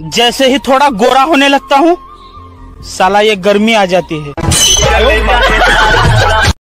जैसे ही थोड़ा गोरा होने लगता हूँ साला ये गर्मी आ जाती है।